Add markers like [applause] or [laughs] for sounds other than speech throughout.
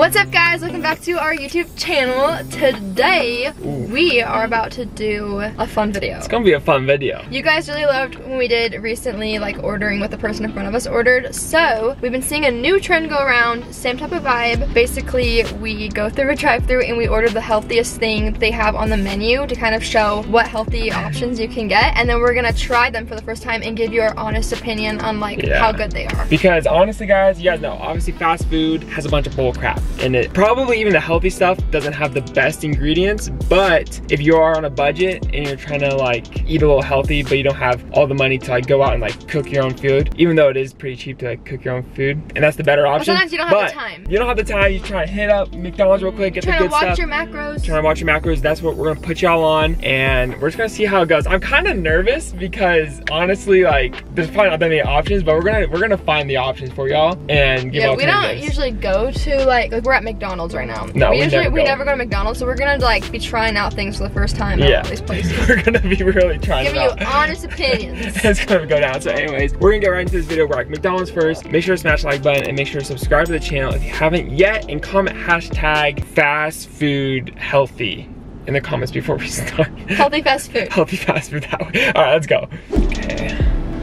What's up guys? Welcome back to our YouTube channel. Today, Ooh. we are about to do a fun video. It's gonna be a fun video. You guys really loved when we did recently, like ordering what the person in front of us ordered. So we've been seeing a new trend go around, same type of vibe. Basically, we go through a drive-through and we order the healthiest thing they have on the menu to kind of show what healthy options you can get. And then we're gonna try them for the first time and give you our honest opinion on like Yeah. how good they are. Because honestly guys, you guys know, obviously fast food has a bunch of bull crap in it. Probably even the healthy stuff doesn't have the best ingredients, but if you are on a budget and you're trying to like eat a little healthy, but you don't have all the money to like go out and like cook your own food, even though it is pretty cheap to like cook your own food, and that's the better option. sometimes you don't have the time. You don't have the time, you try to hit up McDonald's real quick, get Trying the to good watch stuff. your macros. trying to watch your macros. That's what we're gonna put y'all on, and we're just gonna see how it goes. I'm kind of nervous because honestly, like, there's probably not that many options, but we're gonna we're gonna find the options for y'all and give Yeah, we don't usually go to like like we're at McDonald's right now. No, we, we usually never we go. never go to McDonald's, so we're gonna like be trying out things for the first time yeah, at all these [laughs] places. we're gonna be really trying Giving it you honest [laughs] opinions. it's gonna go down. So, anyways, we're gonna get right into this video. We're like McDonald's first. Make sure to smash the like button and make sure to subscribe to the channel if you haven't yet, and comment hashtag fast food healthy in the comments before we [laughs] start. Healthy fast food. healthy fast food that way. All right, let's go. Okay.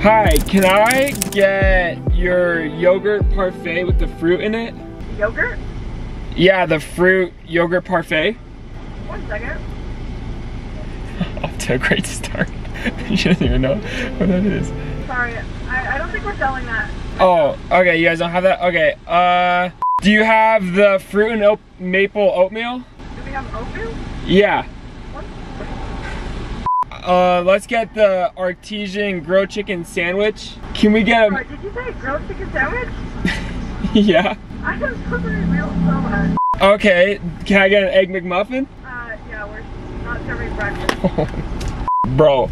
Hi, can I get your yogurt parfait with the fruit in it? Yogurt? Yeah, the fruit yogurt parfait. One second. [laughs] Off to a great start. [laughs] she doesn't even know what that is. Sorry, I, I don't think we're selling that. Oh, okay, you guys don't have that? Okay, uh, do you have the fruit and oat maple oatmeal? Do we have oatmeal? Yeah. Uh, let's get the artesian grilled chicken sandwich. Can we get Sorry, a, did you say grilled chicken sandwich? [laughs] yeah. I am so sorry, real so much. Okay, can I get an egg McMuffin? Uh, yeah, we're not serving breakfast. [laughs] Bro,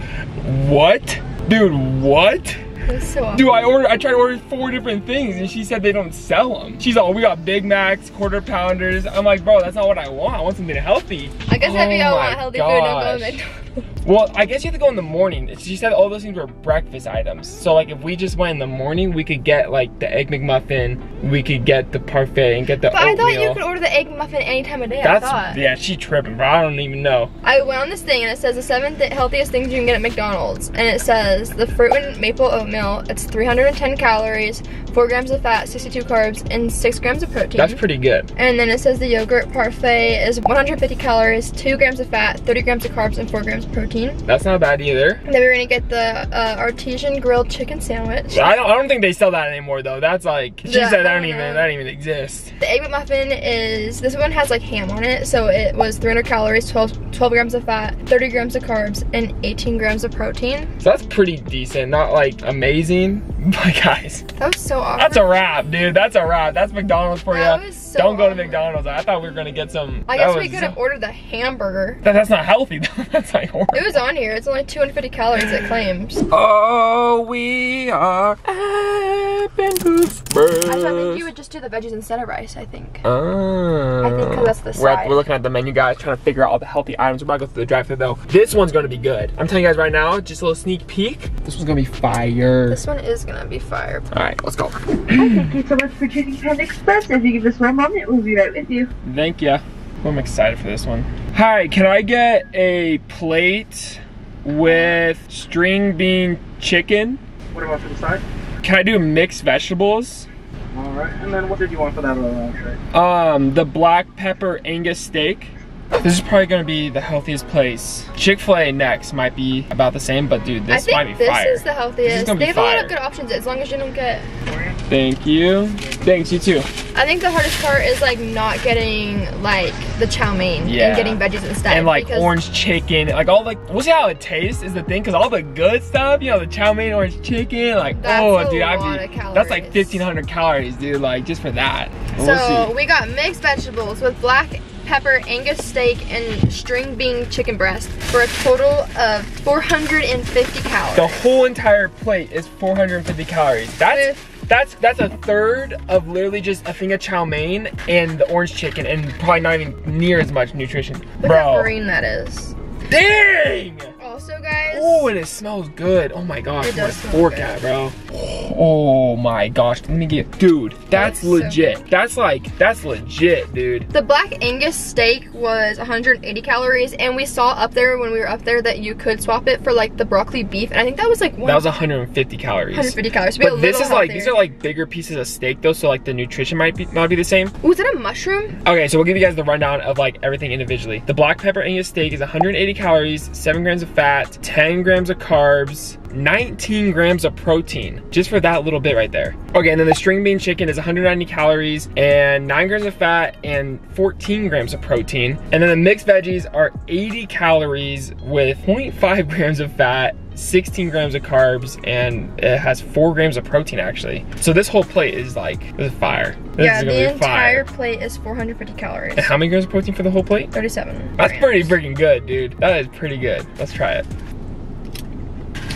what? Dude, what? That's so awesome. Dude, I ordered, I tried to order four different things and she said they don't sell them. She's like, oh, we got Big Macs, quarter pounders. I'm like, bro, that's not what I want. I want something healthy. I guess if you Oh don't my want healthy food, don't go to. McDonald's. Well, I guess you have to go in the morning. She said all those things were breakfast items. So like if we just went in the morning, we could get like the egg McMuffin, we could get the parfait and get the But I thought you could order the egg muffin any time of day. That's, I thought. yeah, she tripping, bro. I don't even know. I went on this thing and it says the seven th- healthiest things you can get at McDonald's. And it says the fruit and maple oatmeal, it's 310 calories, 4 grams of fat, 62 carbs, and 6 grams of protein. That's pretty good. And then it says the yogurt parfait is 150 calories, 2 grams of fat, 30 grams of carbs, and 4 grams of protein. That's not bad either. And then we're gonna get the uh, artesian grilled chicken sandwich. I don't, I don't think they sell that anymore though. That's like she Yeah, said that I don't don't even know. that don't even exist. The egg muffin is, this one has like ham on it, so it was 300 calories, 12, 12 grams of fat, 30 grams of carbs, and 18 grams of protein. So that's pretty decent. Not like amazing, [laughs] but guys, That was so awesome. that's a wrap, dude. That's a wrap. That's McDonald's for That you. Was so don't go to. Um, McDonald's. I thought we were gonna get some. I that guess we could have ordered the hamburger. That, that's not healthy. [laughs] though. that's like horrible. It was on here. It's only 250 calories, it claims. Oh, we are up in Pittsburgh. Actually, I think you would just do the veggies instead of rice, I think. Oh. I think 'cause that's the we're, at- side. we're looking at the menu, guys, trying to figure out all the healthy items. We're about to go through the drive-thru though. This one's gonna be good. I'm telling you guys right now, just a little sneak peek. This one's gonna be fire. This one is gonna be fire. All right, let's go. Thank you so much for choosing Panda Express. If you give us one moment, we'll be right with you. Thank you. I'm excited for this one. Hi, can I get a plate with string bean chicken? What do you want for the side? Can I do mixed vegetables? All right. And then what did you want for that little entree? Um, the black pepper Angus steak. This is probably gonna be the healthiest place. Chick-fil-A next might be about the same, but dude, this I think might be this fire. is the healthiest. gonna They be have a lot of good options as long as you don't get. Thank you. Thanks, you too. I think the hardest part is like not getting like the chow mein Yeah. and getting veggies instead. And like orange chicken, like all like, we'll see how it tastes is the thing, cause all the good stuff, you know, the chow mein, orange chicken, like, That's oh, dude, I'd be, that's like 1500 calories, dude, like just for that. We'll So see. we got mixed vegetables with black pepper Angus steak and string bean chicken breast for a total of 450 calories. The whole entire plate is 450 calories. That's that's that's a third of literally just a thing of chow mein and the orange chicken, and probably not even near as much nutrition, Look how bro. green that is. Dang! Also, guys, Oh, and it smells good. Oh my gosh, It my fork at, bro? Oh my gosh, let me get, dude, that's That's so legit. that's like, that's legit, dude. The Black Angus steak was 180 calories, and we saw up there when we were up there that you could swap it for like the broccoli beef, and I think that was like one, That was 150 calories. 150 calories. But this is like, these are like bigger pieces of steak though, so like the nutrition might be, not be the same. Was it a mushroom? Okay, so we'll give you guys the rundown of like everything individually. The black pepper Angus steak is 180 calories, 7 grams of fat, 10 grams of carbs, 19 grams of protein, just for that little bit right there. Okay, and then the string bean chicken is 190 calories and 9 grams of fat and 14 grams of protein. And then the mixed veggies are 80 calories with 0.5 [laughs] grams of fat 16 grams of carbs and it has 4 grams of protein actually. So this whole plate is like, this is fire. This yeah, the entire plate is 450 calories. And how many grams of protein for the whole plate? 37. That's grams. pretty freaking good, dude. That is pretty good. Let's try it.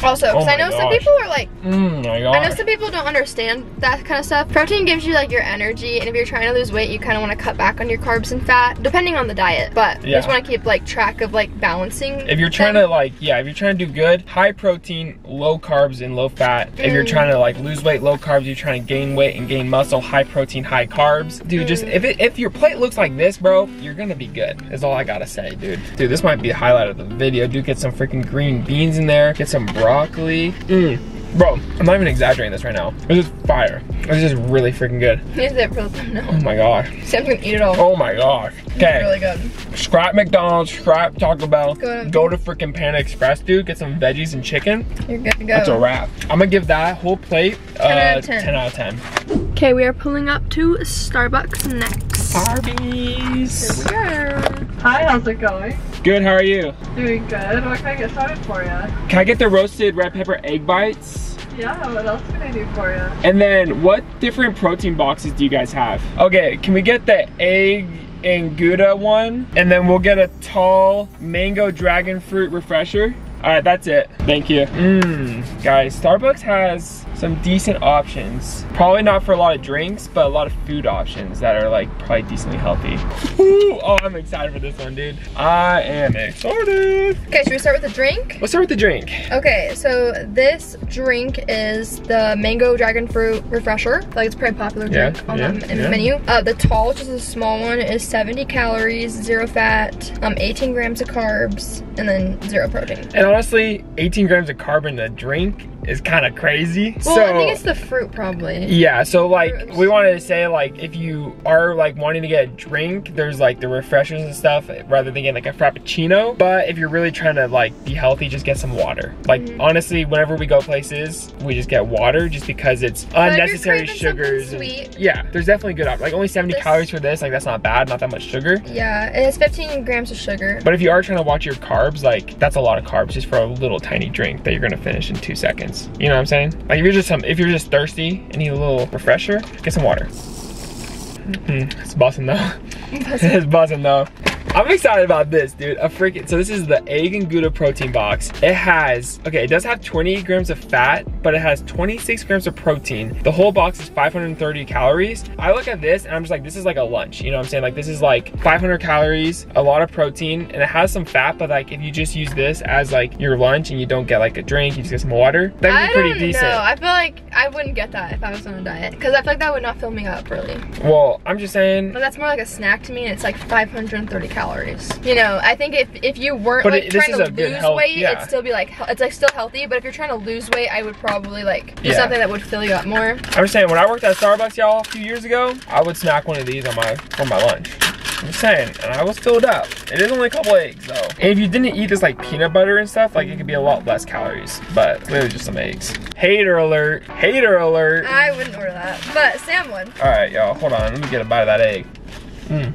Also, because Oh I my know some people are like, Mmm, my I know some people don't understand that kind of stuff. Protein gives you like your energy, and if you're trying to lose weight, you kind of want to cut back on your carbs and fat, depending on the diet. But you just want to keep like track of like balancing. If you're trying them. to like, yeah, if you're trying to do good, high protein, low carbs and low fat. If you're Mm. trying to like lose weight, low carbs, you're trying to gain weight and gain muscle, high protein, high carbs. Dude, just Mm. if it, if your plate looks like this, bro, you're gonna be good. Is all I gotta say, dude. Dude, this might be the highlight of the video. Dude, get some freaking green beans in there. Get some broccoli. Mmm. Bro, I'm not even exaggerating this right now. This is fire. This is really freaking good. Use it for the thumbnail. Oh my gosh. Sam's gonna eat it all. Oh my gosh. Okay. Really good. Scrap McDonald's, scrap Taco Bell, Go to- go to freaking Panda Express, dude. Get some veggies and chicken. You're good to go. That's a wrap. I'm gonna give that whole plate uh, 10 out of 10. 10 out of 10. Okay, we are pulling up to Starbucks next. Arby's. Yeah. Hi, how's it going? Good, how are you? Doing good. What can I get started for you? Can I get the roasted red pepper egg bites? Yeah, what else can I do for you? And then what different protein boxes do you guys have? Okay, can we get the egg and Gouda one? And then we'll get a tall mango dragon fruit refresher. All right, that's it. Thank you. Mmm, guys, Starbucks has some decent options. Probably not for a lot of drinks, but a lot of food options that are like probably decently healthy. Ooh, oh, I'm excited for this one, dude. I am excited. Okay, should we start with the drink? Let's start with the drink. Okay, so this drink is the mango dragon fruit refresher. Like it's a pretty popular Yeah, drink on yeah, the in yeah. the menu. Uh, the tall, which is a small one, is 70 calories, zero fat, um, 18 grams of carbs, and then zero protein. And honestly, 18 grams of carb in a drink is kind of crazy. Well, so I think it's the fruit probably. yeah, so like Fruits. we wanted to say like if you are like wanting to get a drink, there's like the refreshers and stuff rather than getting like a frappuccino. But if you're really trying to like be healthy, just get some water. Like Mhm. honestly, whenever we go places, we just get water just because it's you're unnecessary sugars. and- sweet- yeah, there's definitely good op- like only 70 This- calories for this. Like that's not bad, not that much sugar. Yeah, it has 15 grams of sugar. But if you are trying to watch your carbs, like that's a lot of carbs just for a little tiny drink that you're gonna finish in two seconds. You know what I'm saying? Like if you're just some, if you're just thirsty and need a little refresher, get some water. Mm, it's buzzing though. [laughs] it's buzzing though. I'm excited about this, dude. A freaking so this is the egg and Gouda protein box. It has okay, it does have 20 grams of fat, but it has 26 grams of protein. The whole box is 530 calories. I look at this and I'm just like, this is like a lunch. You know what I'm saying? Like this is like 500 calories, a lot of protein, and it has some fat. But like if you just use this as like your lunch and you don't get like a drink, you just get some water, that'd be pretty don't decent. know. I feel like I wouldn't get that if I was on a diet because I feel like that would not fill me up really. Well, I'm just saying. But that's more like a snack to me, and it's like 530 calories. You know, I think if if you weren't But like it- trying to lose health- weight, yeah. it'd still be like it's like still healthy. But if you're trying to lose weight, I would probably like do Yeah. something that would fill you up more. I'm just saying, when I worked at Starbucks, y'all, a few years ago, I would snack one of these on my for my lunch. I'm just saying, and I was filled up. It is only a couple eggs though. And if you didn't eat this like peanut butter and stuff, like it could be a lot less calories. But literally just some eggs. Hater alert! Hater alert! I wouldn't order that, but Sam would. All right, y'all, hold on. Let me get a bite of that egg. Mm.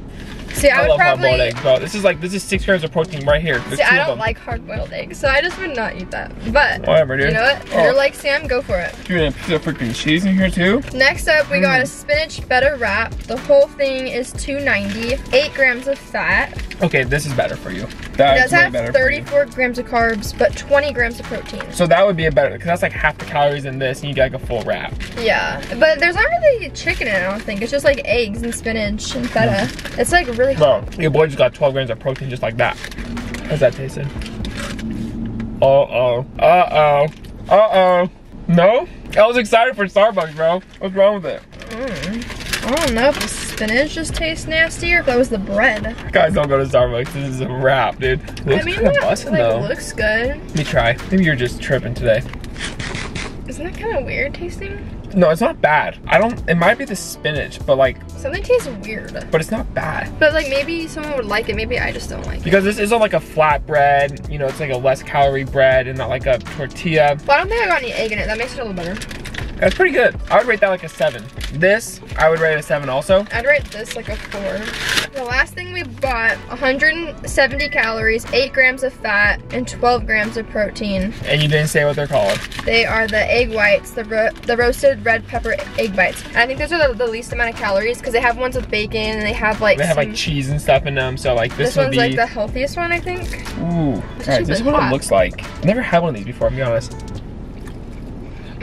See, I, I, love probably. hard-boiled eggs, bro. This is like this is six grams of protein right here. There's See, I don't like hard-boiled eggs, so I just would not eat that. But Whatever, dude. you know what? If Oh. you're like Sam, go for it. Dude, and a piece of freaking cheese in here too. Next up, we Mm. got a spinach feta wrap. The whole thing is 290, 8 grams of fat. Okay, this is better for you. It does have better for you. 34 grams of carbs, but 20 grams of protein. So that would be a better, because that's like half the calories in this, and you get like a full wrap. Yeah, but there's not really chicken in it, I don't think. It's just like eggs and spinach and feta. It's like really Bro, your boy just got 12 grams of protein just like that. How's that tasting? Uh-oh. Uh-oh. Uh-oh. No? I was excited for Starbucks, bro. What's wrong with it? Mm. I don't know spinach just tastes nastier. that was the bread. Guys, don't go to Starbucks. This is a wrap, dude. Looks I mean, kind of like, though. looks good. Let me try. Maybe you're just tripping today. Isn't that kind of weird tasting? No, it's not bad. I don't, it might be the spinach, but like, Something tastes weird. but it's not bad. But like maybe someone would like it, maybe I just don't like it. Because this isn't like a flat bread, you know, it's like a less calorie bread and not like a tortilla. Well, I don't think I got any egg in it. That makes it a little better. That's pretty good. I would rate that like a seven. This, I would rate a seven also. I'd rate this like a four. The last thing we bought, 170 calories, 8 grams of fat, and 12 grams of protein. And you didn't say what they're called. They are the egg whites, the ro the roasted red pepper egg bites. And I think those are the, the least amount of calories because they have ones with bacon and they have like They have like cheese and stuff in them, so like this, this one's be. like the healthiest one, I think. Ooh. This Alright, this is what it looks like. I've never had one of these before, to be honest.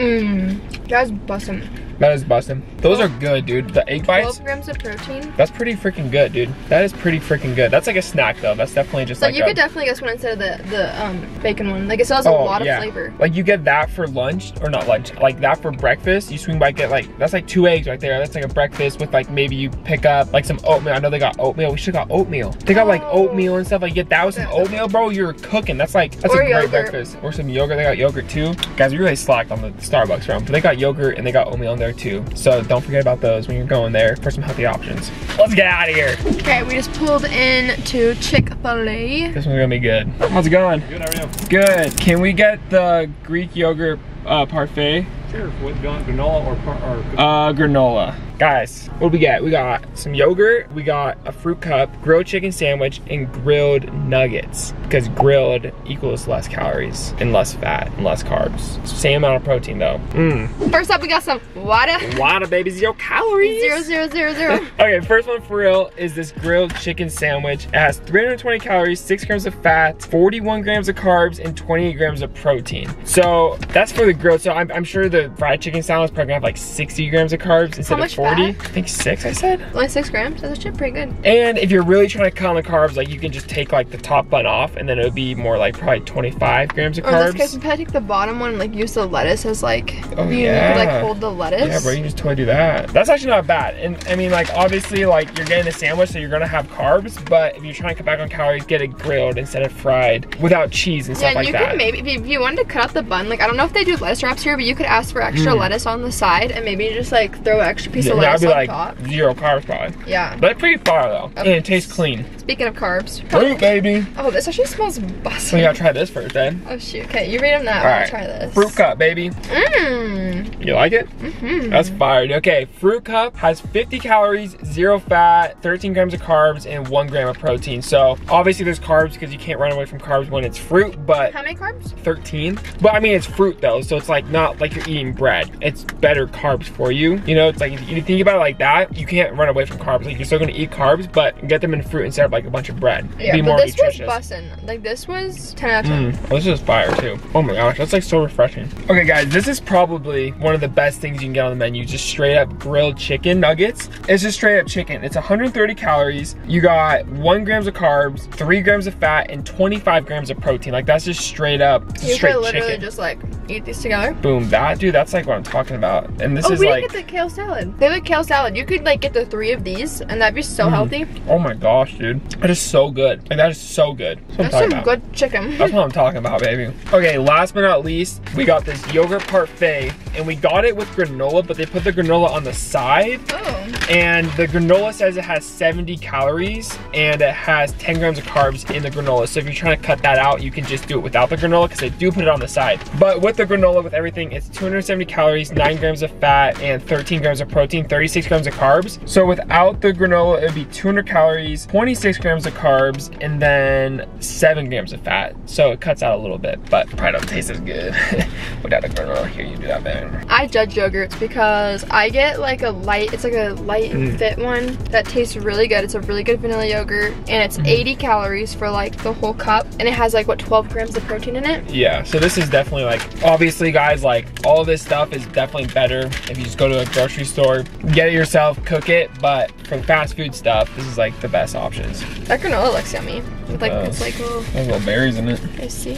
Mmm, that's bussin'. That is busting. Those are good, dude. The egg bites, 12 grams of protein. that's pretty freaking good, dude. That is pretty freaking good. That's like a snack though. That's definitely just So like you a, could definitely get this one instead of the, the um, bacon one. Like it still has a Oh, lot yeah. of flavor. Like you get that for lunch, or not lunch, like that for breakfast. You swing by get like that's like two eggs right there. That's like a breakfast with like maybe you pick up like some oatmeal. I know they got oatmeal. We should got oatmeal. They got like Oh. oatmeal and stuff. Like get that with some oatmeal, bro. You're cooking. That's like that's Or a great breakfast. Or some yogurt. They got yogurt too. Guys, we really slacked on the Starbucks round, but they got yogurt and they got oatmeal in there too. So don't forget about those when you're going there for some healthy options. Let's get out of here. Okay, we just pulled in to Chick-fil-A. This one's gonna be good. How's it going? Good, how are you? Good. Can we get the Greek yogurt uh, parfait? Sure, what, do you want granola or, par- or Uh, granola. Guys, what do we get? We got some yogurt, we got a fruit cup, grilled chicken sandwich, and grilled nuggets. Because grilled equals less calories and less fat and less carbs. Same amount of protein though. Mmm. First up, we got some water. A lot baby zero calories. Zero, zero, zero, zero. [laughs] Okay, first one for real is this grilled chicken sandwich. It has 320 calories, 6 grams of fat, 41 grams of carbs, and 28 grams of protein. So that's for the grilled. So I'm, I'm sure the fried chicken salad is probably gonna have like 60 grams of carbs instead much of 40. Fat? I think 6, I said. Only six grams. That's actually pretty good. And if you're really trying to cut on the carbs, like you can just take like the top bun off and then it would be more like probably 25 grams of Or in this case, carbs. probably take the bottom one and like use the lettuce as like Oh, you yeah. could like hold the lettuce. Yeah, bro, you can just totally do that. That's actually not bad. And I mean, like, obviously, like, you're getting a sandwich, so you're gonna have carbs, but if you're trying to cut back on calories, get it grilled instead of fried without cheese and Yeah, stuff and like you that. could maybe, if you, if you wanted to cut out the bun, like, I don't know if they do lettuce wraps here, but you could ask for extra Mm. lettuce on the side and maybe just like throw an extra piece yeah, of that'd be like zero carbs probably. Yeah. But pretty far though. Yep. And it tastes clean. Speaking of carbs. Fruit, baby. Oh, this actually smells busted. you gotta try this first, then. Oh shoot. Okay, you read them that. All I'll try this. Fruit cup, baby. Mmm. You like it? Mm-hmm. That's fire. Okay, fruit cup has 50 calories, zero fat, 13 grams of carbs, and one gram of protein. So obviously there's carbs because you can't run away from carbs when it's fruit, but How many carbs? 13. But I mean, it's fruit though, so it's like not like you're eating bread. It's better carbs for you. You know, it's like if you think about it like that, you can't run away from carbs. Like you're still gonna eat carbs, but get them in fruit instead of like a bunch of bread. Yeah, Be but more this nutritious. was bussin'. Like this was 10 out of 10. Mm, this is fire too. Oh my gosh, that's like so refreshing. Okay guys, this is probably one of the best things you can get on the menu. Just straight up grilled chicken nuggets. It's just straight up chicken. It's 130 calories. You got one grams of carbs, three grams of fat, and 25 grams of protein. Like that's just straight up You straight could literally chicken. just like eat these together. Boom, that dude, that's like what I'm talking about. And this oh, is we like, didn't get the kale salad. They have a kale salad. You could like get the three of these, and that'd be so Mm. healthy. oh my gosh, dude. That is so good. Like that is so good. That's That's some about. good chicken. That's what I'm talking about, baby. Okay, last but not least, we got this yogurt parfait, and we got it with granola, but they put the granola on the side, oh. and the granola says it has 70 calories, and it has 10 grams of carbs in the granola. So if you're trying to cut that out, you can just do it without the granola, because they do put it on the side. But with the granola, with everything, it's 270 calories, 9 grams of fat, and 13 grams of protein, 36 grams of carbs. So without the granola, it would be 200 calories, 26 grams of carbs, and then 7 grams of fat. So it cuts out a little bit, but probably don't taste as good [laughs] without a granola. Here, you do that better. I judge yogurts because I get like a light, it's like a light and Mm. fit one that tastes really good. It's a really good vanilla yogurt and it's Mhm. 80 calories for like the whole cup and it has like what 12 grams of protein in it. Yeah, so this is definitely like, obviously guys, like all this stuff is definitely better if you just go to a grocery store, get it yourself, cook it, but for the fast food stuff, this is like the best options. That granola looks yummy. With like it's like little little berries in it. I see.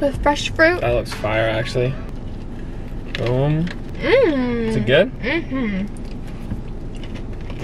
with fresh fruit. That looks fire, actually. Boom. Mmm. Is it good? Mm-hmm.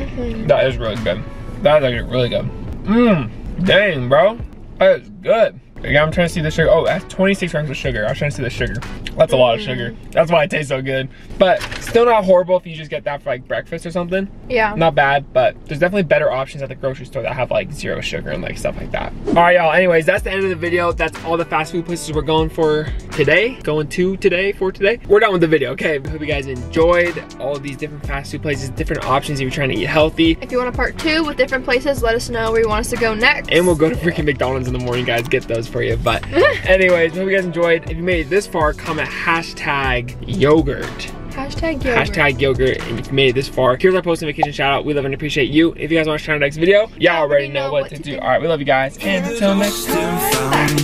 Mm-hmm. That is really good. That is actually really good. Mmm. Dang, bro. That is good. Yeah, I'm trying to see the sugar. Oh, that's 26 grams of sugar. I was trying to see the sugar. That's a lot of sugar. Mm. That's why it tastes so good. But still not horrible if you just get that for like breakfast or something. Yeah. Not bad, but there's definitely better options at the grocery store that have like zero sugar and like stuff like that. All right, y'all. Anyways, that's the end of the video. That's all the fast food places we're going for today. Going to today for today. We're done with the video. Okay. Hope you guys enjoyed all of these different fast food places, different options if you're trying to eat healthy. If you want a part two with different places, let us know where you want us to go next. And we'll go to freaking McDonald's in the morning, guys. Get those for you. But [laughs] anyways, hope you guys enjoyed. If you made it this far, comment hashtag yogurt. Hashtag yogurt. Hashtag yogurt. And if you made it this far, here's our post notification shout out. We love and appreciate you. If you guys want to try our next video, y'all already know what to do. All right, we love you guys. And until next time.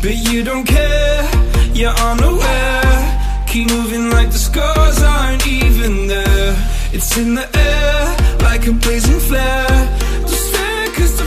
But you don't care, you're unaware. Keep moving like the scars aren't even there. It's in the air, like a blazing flare. Just stare, cause the